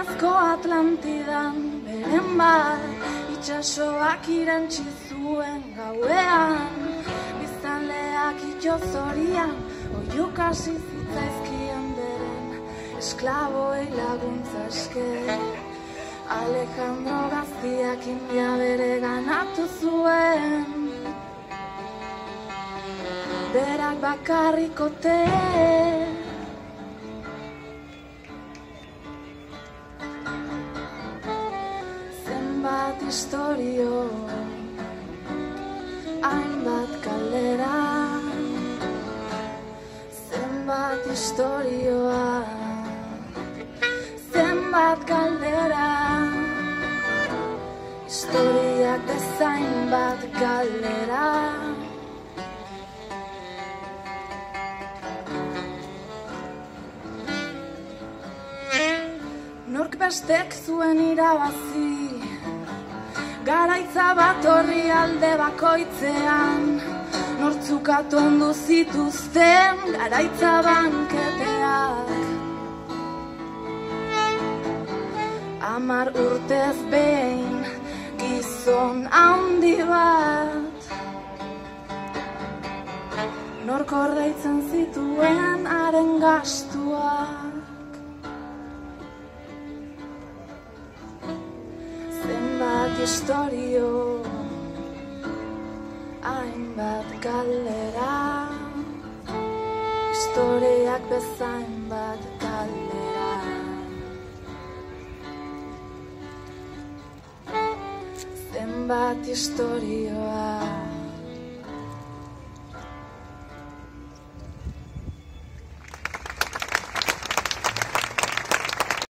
Atlantidan beren bat Itxasoak irantzi zuen gauean. Biztanleak itxo zorian Oiuk hasi zitzaizkien beren Esklaboei laguntza eske Alejandro gaztiak india bere ganatu zuen. Berak bakarrikote historio. Hainbat kaldera Zenbat historioa Zenbat kaldera Historiak bezain bat galdera. Nork bestek zuen irabazi Garaitza bat horri alde bakoitzean Nortzuk atondu zituzten Garaitza banketeak. Amar urtez behin Gizon handi bat. Nork ordeitzen zituen haren gastuak Historio Hainbat galdera. Historiak bezain bat galdera. Zenbat historioa